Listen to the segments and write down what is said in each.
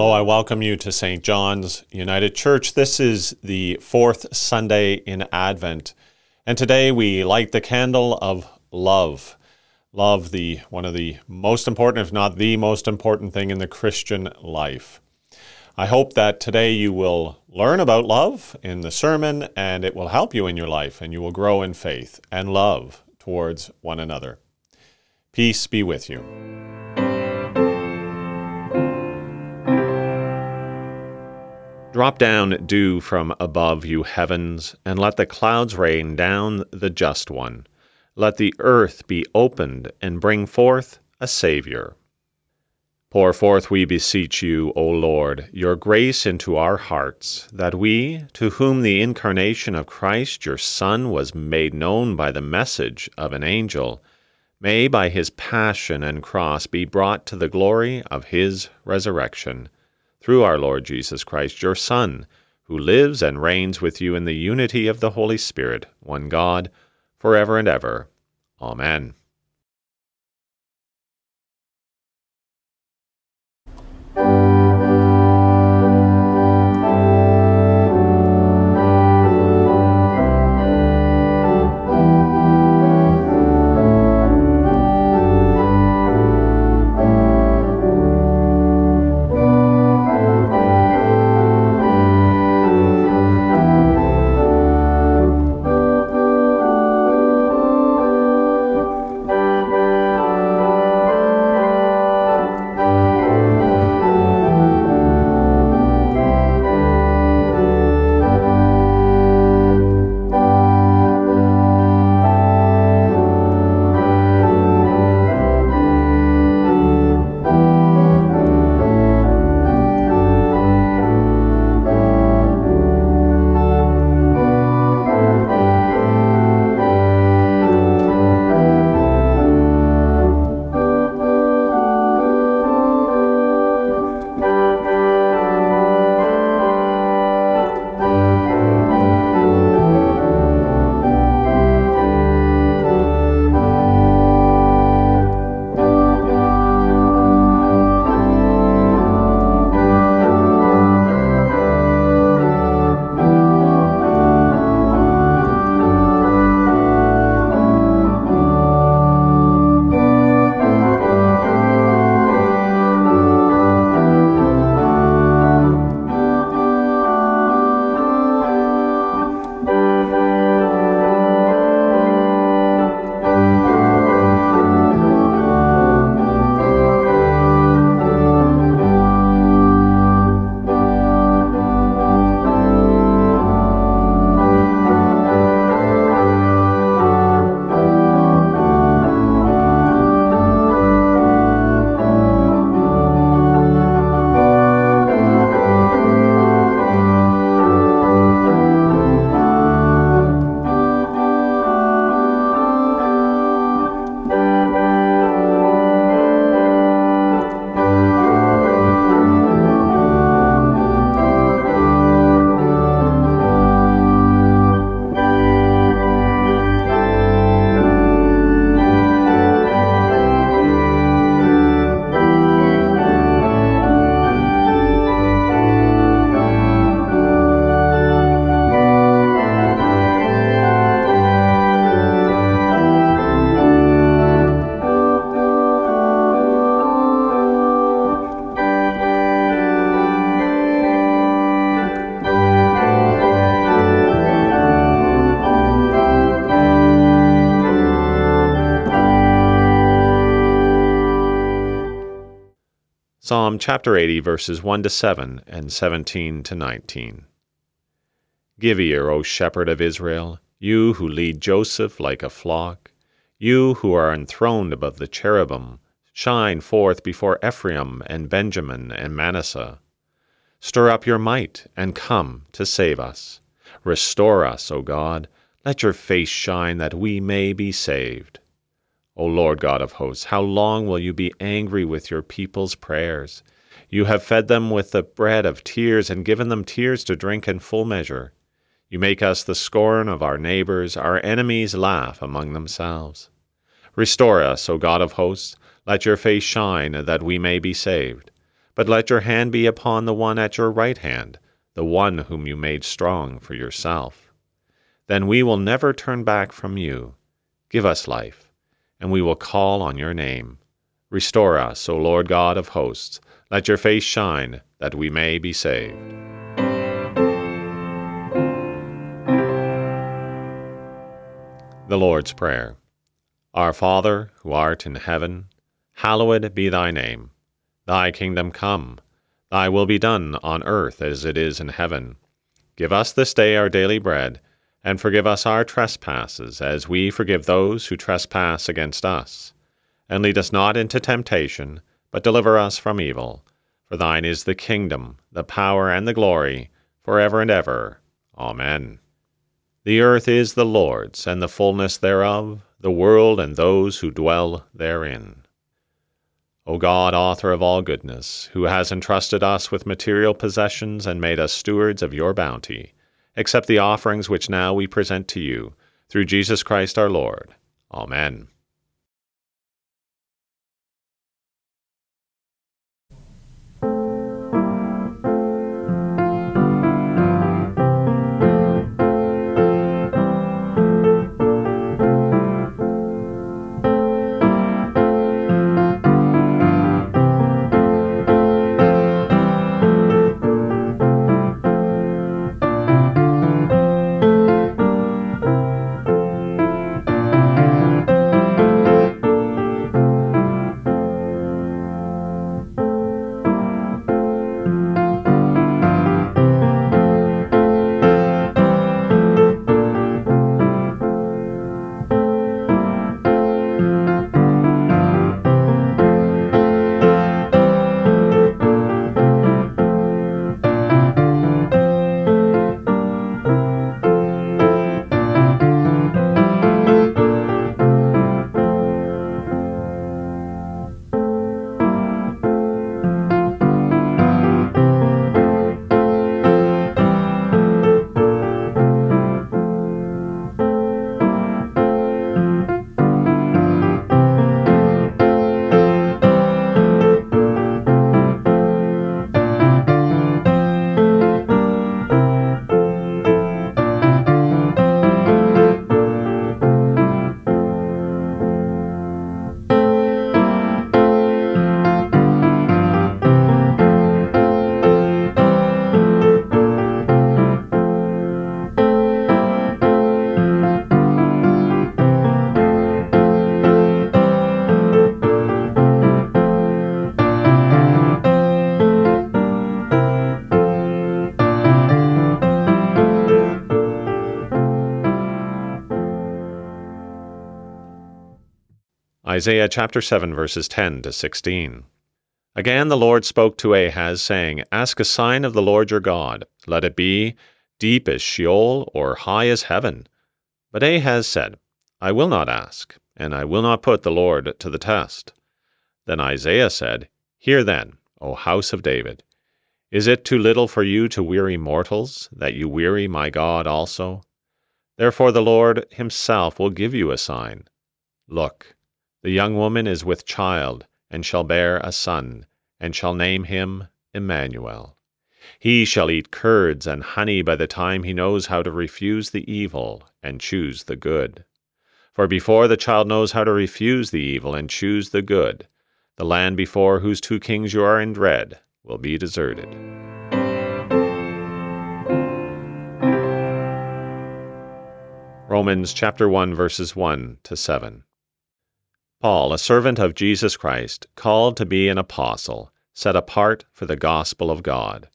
Hello, I welcome you to St. John's United Church. This is the fourth Sunday in Advent, and today we light the candle of love. Love, the one of the most important, if not the most important thing in the Christian life. I hope that today you will learn about love in the sermon and it will help you in your life and you will grow in faith and love towards one another. Peace be with you. Drop down dew from above, you heavens, and let the clouds rain down the just one. Let the earth be opened and bring forth a Saviour. Pour forth, we beseech you, O Lord, your grace into our hearts, that we, to whom the incarnation of Christ your Son was made known by the message of an angel, may by his passion and cross be brought to the glory of his resurrection through our Lord Jesus Christ, your Son, who lives and reigns with you in the unity of the Holy Spirit, one God, for ever and ever. Amen. Chapter 80, verses 1 to 7 and 17 to 19. Give ear, O shepherd of Israel, you who lead Joseph like a flock, you who are enthroned above the cherubim, shine forth before Ephraim and Benjamin and Manasseh. Stir up your might and come to save us. Restore us, O God. Let your face shine that we may be saved. O Lord God of hosts, how long will you be angry with your people's prayers? You have fed them with the bread of tears and given them tears to drink in full measure. You make us the scorn of our neighbors, our enemies laugh among themselves. Restore us, O God of hosts, let your face shine that we may be saved. but let your hand be upon the one at your right hand, the one whom you made strong for yourself. Then we will never turn back from you. Give us life, and we will call on your name. Restore us, O Lord God of hosts. Let your face shine, that we may be saved. The Lord's Prayer. Our Father, who art in heaven, hallowed be thy name. Thy kingdom come, thy will be done on earth as it is in heaven. Give us this day our daily bread, and forgive us our trespasses, as we forgive those who trespass against us. And lead us not into temptation, but deliver us from evil. For thine is the kingdom, the power, and the glory, for ever and ever. Amen. The earth is the Lord's, and the fullness thereof, the world and those who dwell therein. O God, author of all goodness, who has entrusted us with material possessions and made us stewards of your bounty, accept the offerings which now we present to you, through Jesus Christ our Lord. Amen. Isaiah chapter 7, verses 10 to 16. Again the Lord spoke to Ahaz, saying, Ask a sign of the Lord your God. Let it be deep as Sheol or high as heaven. But Ahaz said, I will not ask, and I will not put the Lord to the test. Then Isaiah said, Hear then, O house of David. Is it too little for you to weary mortals, that you weary my God also? Therefore the Lord himself will give you a sign. Look, the young woman is with child, and shall bear a son, and shall name him Emmanuel. He shall eat curds and honey by the time he knows how to refuse the evil and choose the good. For before the child knows how to refuse the evil and choose the good, the land before whose two kings you are in dread will be deserted. Romans chapter 1 verses 1 to 7. Paul, a servant of Jesus Christ, called to be an apostle, set apart for the gospel of God,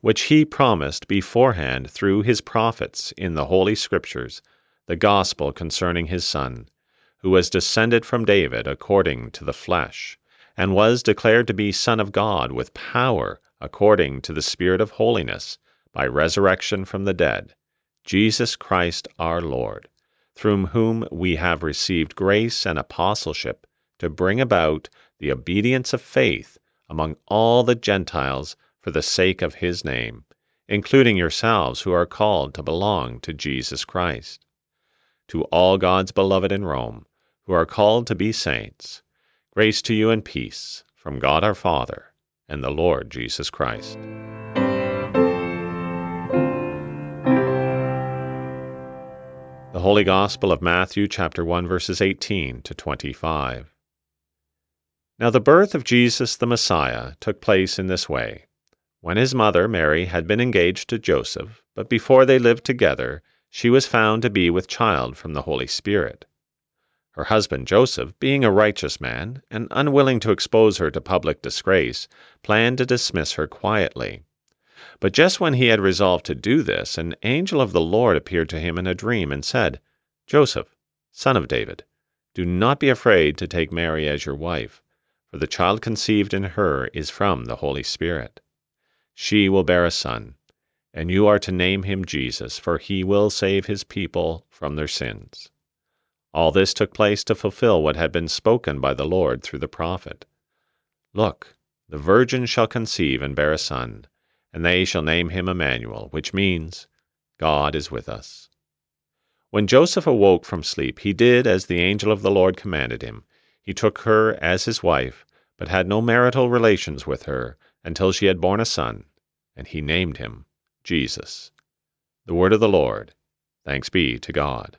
which he promised beforehand through his prophets in the Holy Scriptures, the gospel concerning his Son, who was descended from David according to the flesh, and was declared to be Son of God with power according to the Spirit of holiness, by resurrection from the dead, Jesus Christ our Lord through whom we have received grace and apostleship to bring about the obedience of faith among all the Gentiles for the sake of his name, including yourselves who are called to belong to Jesus Christ. To all God's beloved in Rome, who are called to be saints, grace to you and peace from God our Father and the Lord Jesus Christ. The Holy Gospel of Matthew chapter 1 verses 18 to 25. Now the birth of Jesus the Messiah took place in this way. When his mother Mary had been engaged to Joseph, but before they lived together, she was found to be with child from the Holy Spirit. Her husband Joseph, being a righteous man, and unwilling to expose her to public disgrace, planned to dismiss her quietly. But just when he had resolved to do this, an angel of the Lord appeared to him in a dream and said, Joseph, son of David, do not be afraid to take Mary as your wife, for the child conceived in her is from the Holy Spirit. She will bear a son, and you are to name him Jesus, for he will save his people from their sins. All this took place to fulfill what had been spoken by the Lord through the prophet. Look, the virgin shall conceive and bear a son and they shall name him Emmanuel, which means, God is with us. When Joseph awoke from sleep, he did as the angel of the Lord commanded him. He took her as his wife, but had no marital relations with her until she had borne a son, and he named him Jesus. The word of the Lord. Thanks be to God.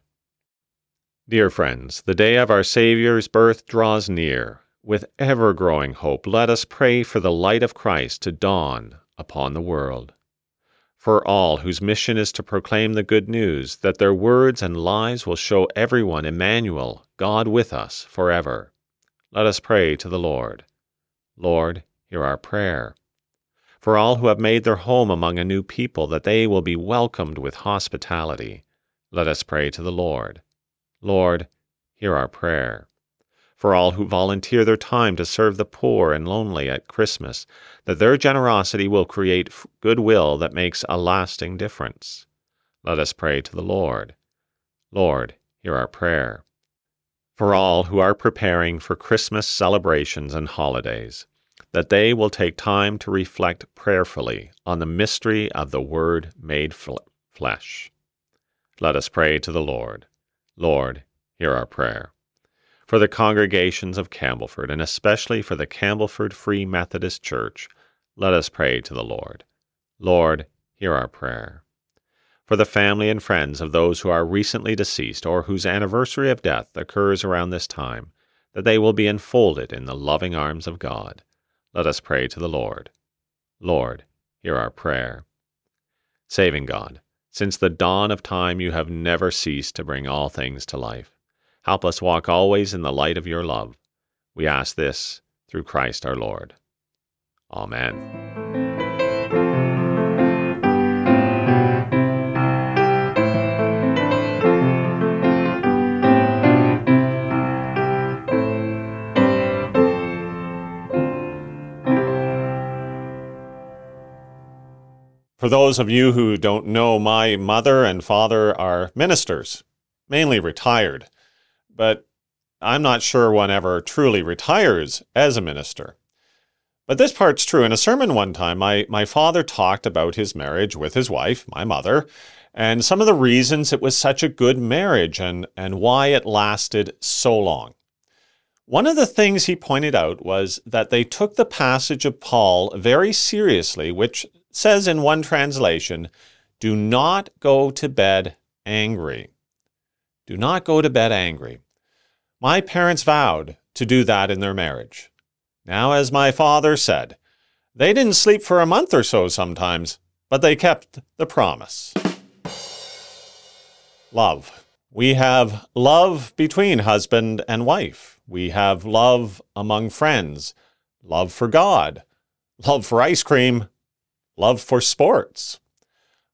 Dear friends, the day of our Saviour's birth draws near. With ever growing hope, let us pray for the light of Christ to dawn upon the world. For all whose mission is to proclaim the good news, that their words and lives will show everyone Emmanuel, God with us forever. Let us pray to the Lord. Lord, hear our prayer. For all who have made their home among a new people, that they will be welcomed with hospitality, let us pray to the Lord. Lord, hear our prayer for all who volunteer their time to serve the poor and lonely at Christmas, that their generosity will create goodwill that makes a lasting difference. Let us pray to the Lord. Lord, hear our prayer. For all who are preparing for Christmas celebrations and holidays, that they will take time to reflect prayerfully on the mystery of the Word made flesh. Let us pray to the Lord. Lord, hear our prayer for the congregations of Campbellford, and especially for the Campbellford Free Methodist Church, let us pray to the Lord. Lord, hear our prayer. For the family and friends of those who are recently deceased or whose anniversary of death occurs around this time, that they will be enfolded in the loving arms of God, let us pray to the Lord. Lord, hear our prayer. Saving God, since the dawn of time you have never ceased to bring all things to life. Help us walk always in the light of your love. We ask this through Christ our Lord. Amen. For those of you who don't know, my mother and father are ministers, mainly retired but I'm not sure one ever truly retires as a minister. But this part's true. In a sermon one time, my, my father talked about his marriage with his wife, my mother, and some of the reasons it was such a good marriage and, and why it lasted so long. One of the things he pointed out was that they took the passage of Paul very seriously, which says in one translation, Do not go to bed angry. Do not go to bed angry. My parents vowed to do that in their marriage. Now, as my father said, they didn't sleep for a month or so sometimes, but they kept the promise. Love. We have love between husband and wife. We have love among friends, love for God, love for ice cream, love for sports.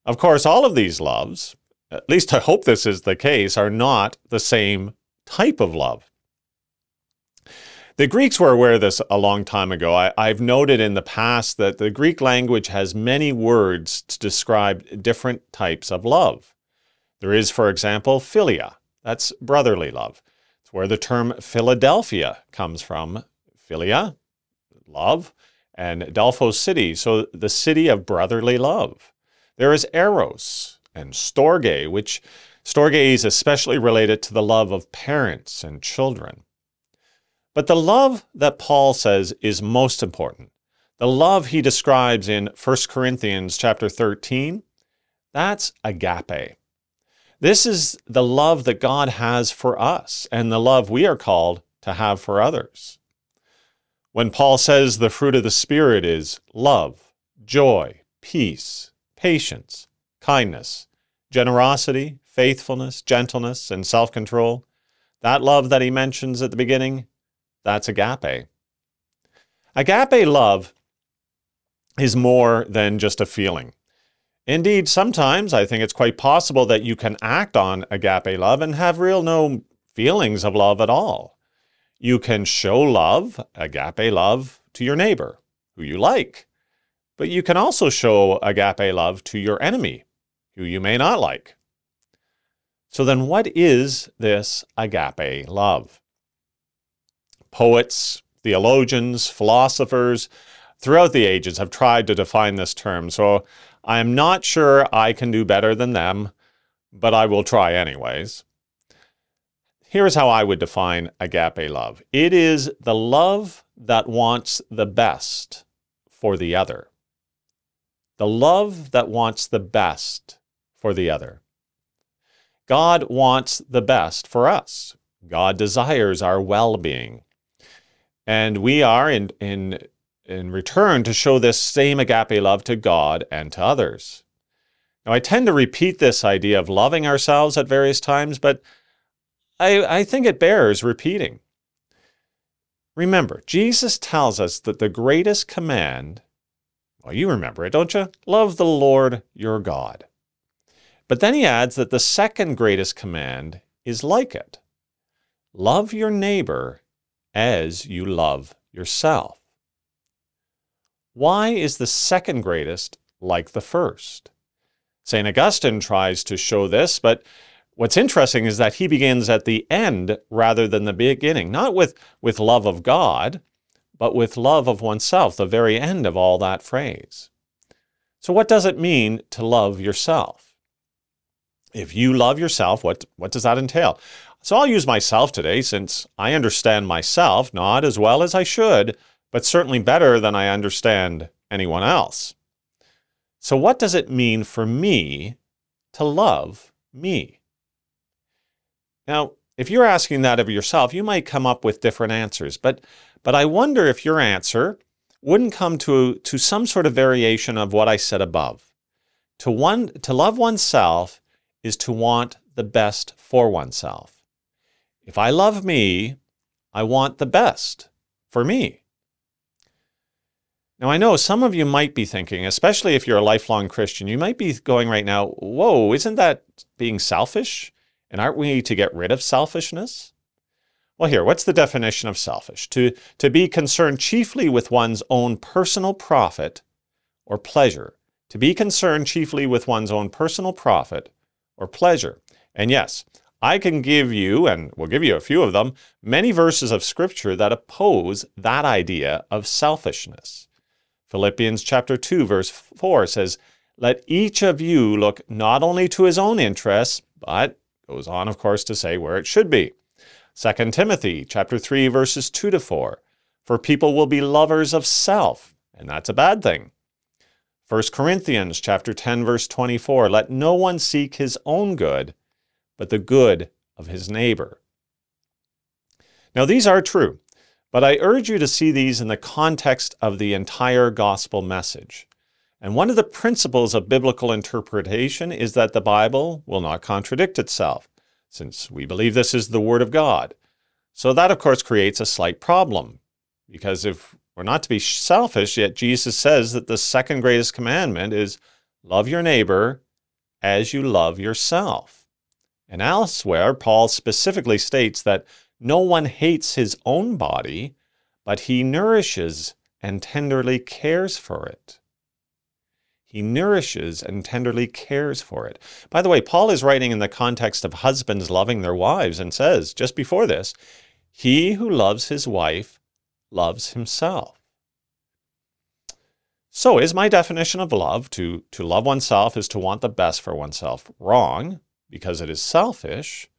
Of course, all of these loves, at least I hope this is the case, are not the same type of love. The Greeks were aware of this a long time ago. I, have noted in the past that the Greek language has many words to describe different types of love. There is, for example, philia. That's brotherly love. It's where the term Philadelphia comes from. Philia, love, and Delphos city, so the city of brotherly love. There is eros and storge, which Storge is especially related to the love of parents and children. But the love that Paul says is most important, The love he describes in 1 Corinthians chapter 13, that's agape. This is the love that God has for us and the love we are called to have for others. When Paul says the fruit of the Spirit is love, joy, peace, patience, kindness, generosity, faithfulness, gentleness, and self control, that love that he mentions at the beginning, that's agape. Agape love is more than just a feeling. Indeed, sometimes I think it's quite possible that you can act on agape love and have real no feelings of love at all. You can show love, agape love, to your neighbor, who you like. But you can also show agape love to your enemy, who you may not like. So then, what is this agape love? Poets, theologians, philosophers throughout the ages have tried to define this term. So I am not sure I can do better than them, but I will try anyways. Here's how I would define agape love it is the love that wants the best for the other. The love that wants the best for the other. God wants the best for us. God desires our well being. And we are in, in, in return to show this same agape love to God and to others. Now, I tend to repeat this idea of loving ourselves at various times, but I, I think it bears repeating. Remember, Jesus tells us that the greatest command, well, you remember it, don't you? Love the Lord your God. But then he adds that the second greatest command is like it love your neighbor as you love yourself. Why is the second greatest like the first? St. Augustine tries to show this, but what's interesting is that he begins at the end rather than the beginning, not with, with love of God, but with love of oneself, the very end of all that phrase. So, what does it mean to love yourself? If you love yourself, what, what does that entail? So I'll use myself today since I understand myself not as well as I should, but certainly better than I understand anyone else. So, what does it mean for me to love me? Now, if you're asking that of yourself, you might come up with different answers, but, but I wonder if your answer wouldn't come to, to some sort of variation of what I said above. To, one, to love oneself is to want the best for oneself. If I love me, I want the best for me. Now, I know some of you might be thinking, especially if you're a lifelong Christian, you might be going right now, whoa, isn't that being selfish? And aren't we to get rid of selfishness? Well, here, what's the definition of selfish? To, to be concerned chiefly with one's own personal profit or pleasure. To be concerned chiefly with one's own personal profit or pleasure. And yes, I can give you, and we'll give you a few of them, many verses of Scripture that oppose that idea of selfishness. Philippians chapter 2, verse 4 says, Let each of you look not only to his own interests, but goes on, of course, to say where it should be. 2 Timothy chapter 3, verses 2 to 4. For people will be lovers of self, and that's a bad thing. 1 Corinthians chapter 10 verse 24 let no one seek his own good but the good of his neighbor. Now, these are true, but I urge you to see these in the context of the entire gospel message. And one of the principles of biblical interpretation is that the Bible will not contradict itself, since we believe this is the Word of God. So that, of course, creates a slight problem, because if we're not to be selfish, yet Jesus says that the second greatest commandment is love your neighbor as you love yourself. And elsewhere, Paul specifically states that no one hates his own body, but he nourishes and tenderly cares for it. He nourishes and tenderly cares for it. By the way, Paul is writing in the context of husbands loving their wives and says, just before this, he who loves his wife loves himself. So, is my definition of love to, to love oneself is to want the best for oneself wrong? because it is selfish?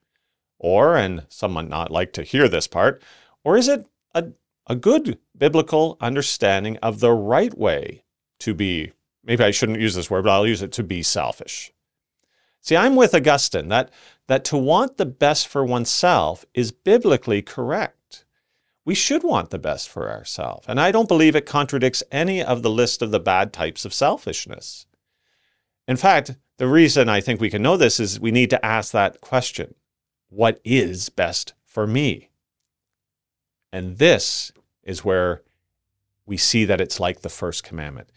Or, and some might not like to hear this part, or is it a, a good biblical understanding of the right way to be. Maybe I shouldn't use this word, but I'll use it to be selfish. See, I'm with Augustine that, that to want the best for oneself is biblically correct. We should want the best for ourselves. And I don't believe it contradicts any of the list of the bad types of selfishness. In fact, the reason I think we can know this is we need to ask that question What is best for me? And this is where we see that it's like the first commandment.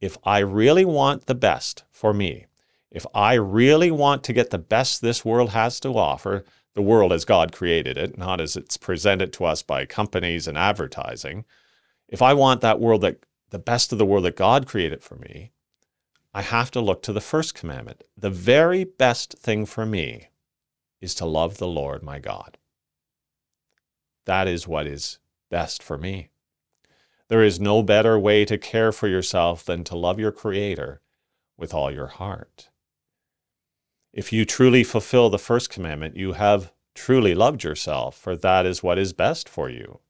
If I really want the best for me, if I really want to get the best this world has to offer, the world as God created it, not as it's presented to us by companies and advertising, if I want that world that the best of the world that God created for me, I have to look to the first commandment. The very best thing for me is to love the Lord my God. That is what is best for me. There is no better way to care for yourself than to love your Creator with all your heart. If you truly fulfill the first commandment, you have truly loved yourself, for that is what is best for you.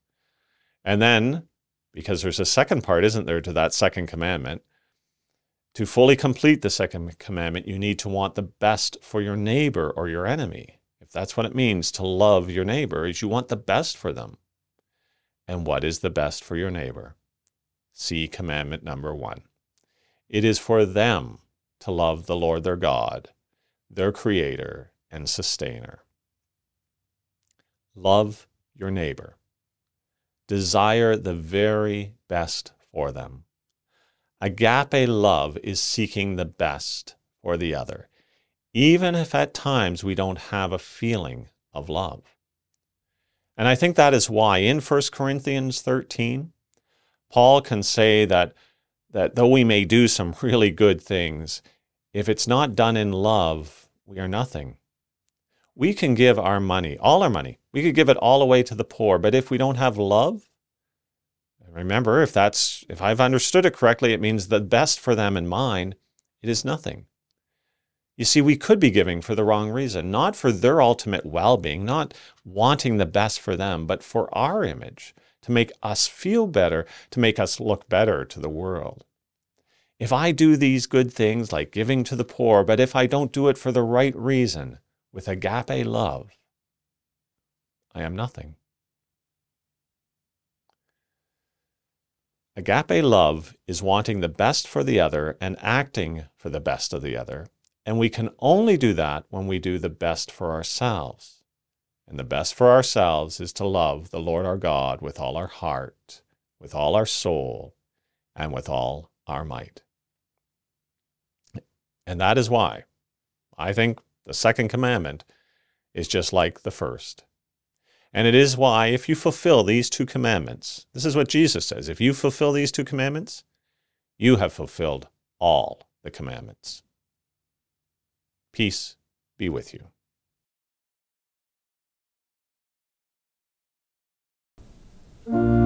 And then, because there's a second part, isn't there, to that second commandment, to fully complete the second commandment, you need to want the best for your neighbor or your enemy. If that's what it means to love your neighbor, is you want the best for them. And what is the best for your neighbor? See commandment number one. It is for them to love the Lord their God, their creator and sustainer. Love your neighbor. Desire the very best for them. Agape love is seeking the best for the other, even if at times we don't have a feeling of love. And I think that is why in 1 Corinthians 13, Paul can say that, that though we may do some really good things, if it's not done in love, we are nothing. We can give our money, all our money, we could give it all away to the poor, but if we don't have love, Remember, if that's if I've understood it correctly, it means the best for them and mine, it is nothing. You see, we could be giving for the wrong reason, not for their ultimate well-being, not wanting the best for them, but for our image, to make us feel better, to make us look better to the world. If I do these good things like giving to the poor, but if I don't do it for the right reason, with agape love, I am nothing. Agape love is wanting the best for the other and acting for the best of the other. And we can only do that when we do the best for ourselves. And the best for ourselves is to love the Lord our God with all our heart, with all our soul, and with all our might. And that is why I think the second commandment is just like the first. And it is why, if you fulfill these two commandments, this is what Jesus says if you fulfill these two commandments, you have fulfilled all the commandments. Peace be with you. you.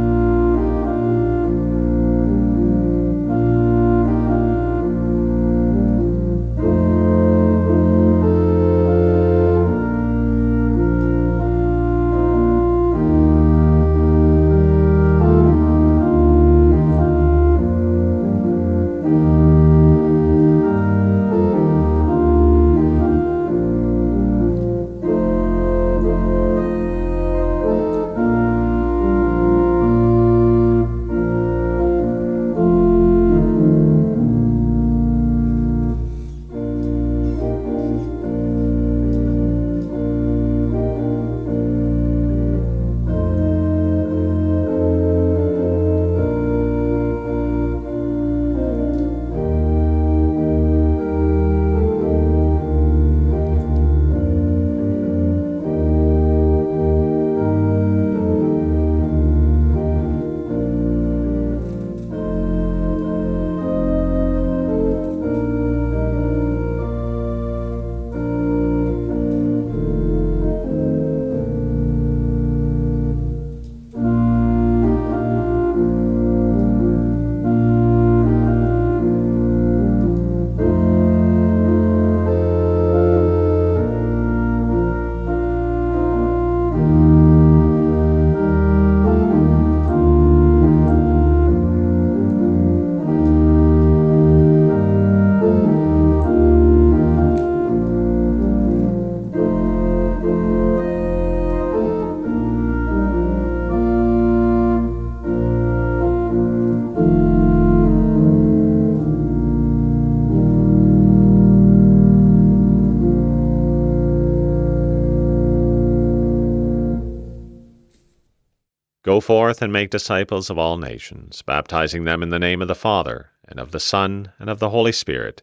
Go forth and make disciples of all nations, baptizing them in the name of the Father, and of the Son, and of the Holy Spirit,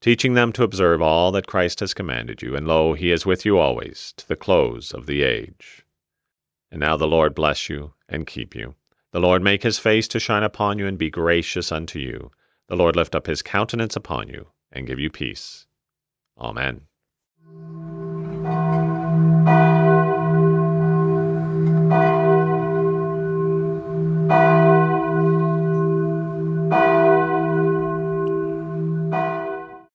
teaching them to observe all that Christ has commanded you, and lo, he is with you always, to the close of the age. And now the Lord bless you and keep you. The Lord make his face to shine upon you and be gracious unto you. The Lord lift up his countenance upon you and give you peace. Amen.